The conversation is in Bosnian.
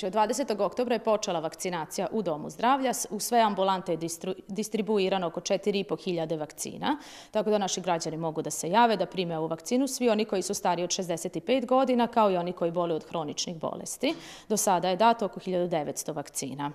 Znači, od 20. oktobra je počela vakcinacija u Domu zdravlja. U sve ambulante je distribuirano oko 4.500 vakcina, tako da naši građani mogu da se jave da prime ovu vakcinu. Svi oni koji su stari od 65 godina, kao i oni koji boli od hroničnih bolesti. Do sada je dato oko 1900 vakcina.